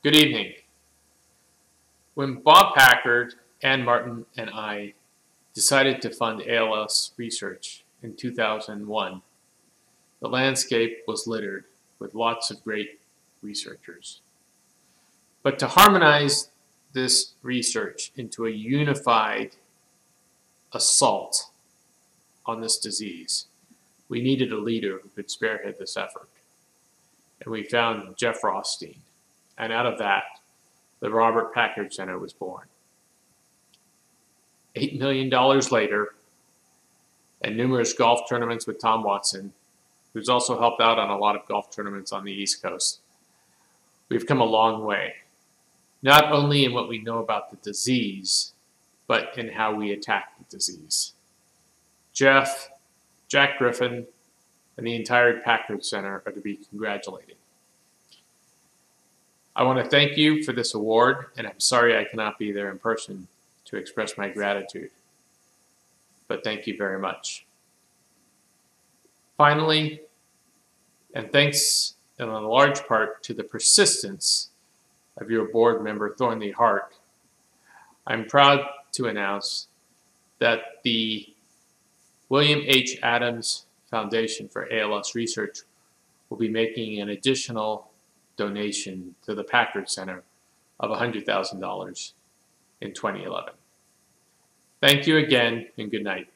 Good evening. When Bob Packard, Ann Martin, and I decided to fund ALS research in 2001, the landscape was littered with lots of great researchers. But to harmonize this research into a unified assault on this disease, we needed a leader who could spearhead this effort. And we found Jeff Rothstein. And out of that, the Robert Packard Center was born. $8 million later, and numerous golf tournaments with Tom Watson, who's also helped out on a lot of golf tournaments on the East Coast. We've come a long way, not only in what we know about the disease, but in how we attack the disease. Jeff, Jack Griffin, and the entire Packard Center are to be congratulated. I want to thank you for this award, and I'm sorry I cannot be there in person to express my gratitude. But thank you very much. Finally, and thanks in a large part to the persistence of your board member Thornley Hart, I'm proud to announce that the William H. Adams Foundation for ALS Research will be making an additional donation to the Packard Center of $100,000 in 2011. Thank you again and good night.